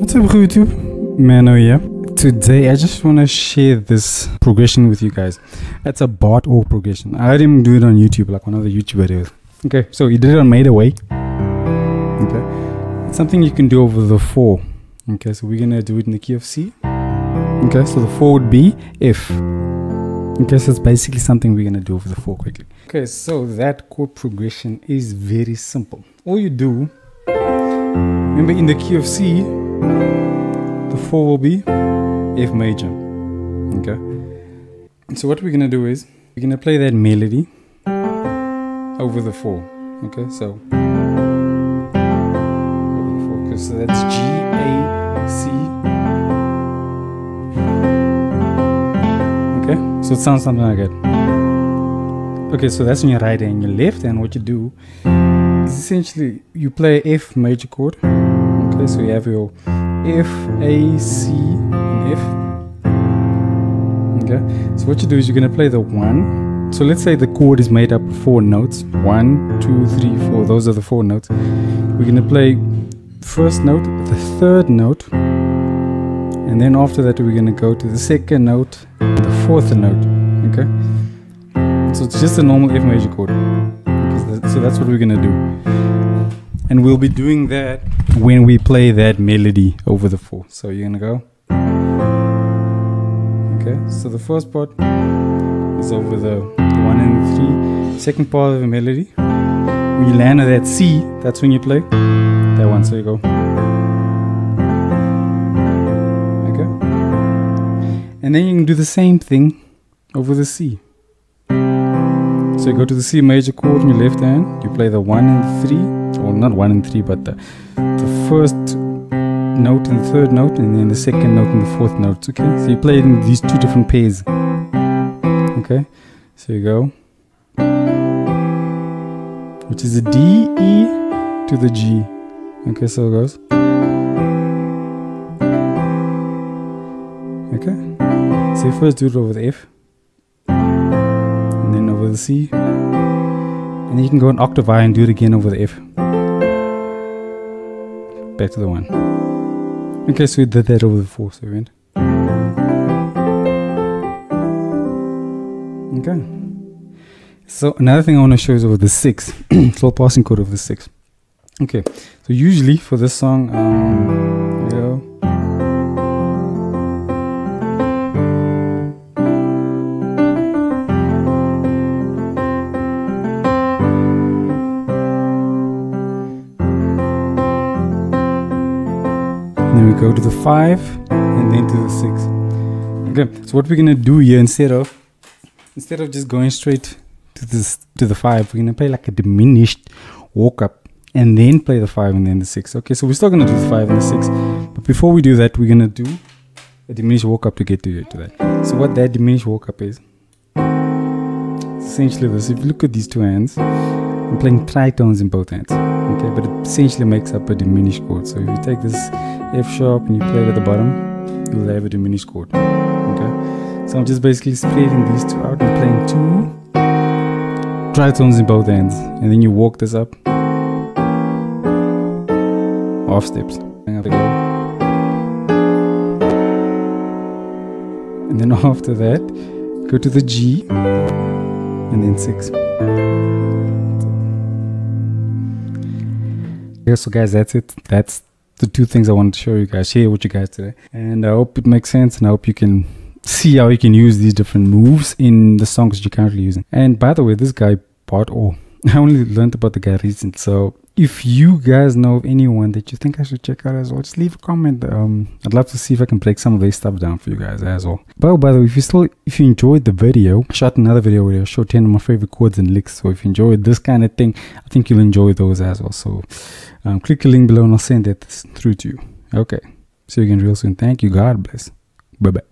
up YouTube? Mano here. Today I just want to share this progression with you guys. It's a Bart Orr progression. I heard him do it on YouTube, like one of the YouTube videos. Okay, so he did it on Made A Way. Okay, it's something you can do over the four. Okay, so we're gonna do it in the key of C. Okay, so the four would be F. Okay, so it's basically something we're gonna do over the four quickly. Okay, so that chord progression is very simple. All you do, remember in the key of C, the four will be F major. Okay. So what we're gonna do is we're gonna play that melody over the four. Okay, so four. So that's G A C. Okay, so it sounds something like that. Okay, so that's on your right hand. Your left and what you do is essentially you play F major chord. Okay, so you have your F, A, C, and F. Okay, so what you do is you're gonna play the one. So let's say the chord is made up of four notes. One, two, three, four. Those are the four notes. We're gonna play first note, the third note, and then after that we're gonna go to the second note, the fourth note. Okay, so it's just a normal F major chord. So that's what we're gonna do and we'll be doing that when we play that melody over the four. So you're gonna go? Okay so the first part is over the one and three. Second part of the melody when you land on that C that's when you play that one. So you go. Okay. And then you can do the same thing over the C. So you go to the C major chord in your left hand you play the one and three or not one and three, but the, the first note and the third note, and then the second note and the fourth note. Okay, so you play it in these two different pairs. Okay, so you go, which is a D E to the G. Okay, so it goes. Okay, so you first do it over the F, and then over the C, and then you can go an octave higher and do it again over the F back to the one. Okay, so we did that over the four, went. Okay. So another thing I want to show is over the six. Slow passing chord over the six. Okay, so usually for this song, um, then we go to the 5 and then to the 6 okay so what we're gonna do here instead of instead of just going straight to this to the 5 we're gonna play like a diminished walk up and then play the 5 and then the 6 okay so we're still gonna do the 5 and the 6 but before we do that we're gonna do a diminished walk up to get to, to that. So what that diminished walk up is essentially this. If you look at these two hands I'm playing tritones in both hands okay but it essentially makes up a diminished chord. So if you take this F sharp and you play it at the bottom you'll have a diminished chord okay? So I'm just basically spreading these two out and playing two tritones in both ends. and then you walk this up. Half steps. And then after that go to the G and then 6 yeah so guys that's it. That's the two things i wanted to show you guys share with you guys today. And i hope it makes sense and i hope you can see how you can use these different moves in the songs you're currently using. And by the way this guy Bart Orr i only learned about the guy recently so if you guys know of anyone that you think I should check out as well, just leave a comment. Um, I'd love to see if I can break some of their stuff down for you guys as well. But by the way, if you still if you enjoyed the video, I shot another video where I showed 10 of my favorite chords and licks. So if you enjoyed this kind of thing, I think you'll enjoy those as well. So um, click the link below and I'll send that through to you. Okay. See you again real soon. Thank you. God bless. Bye bye.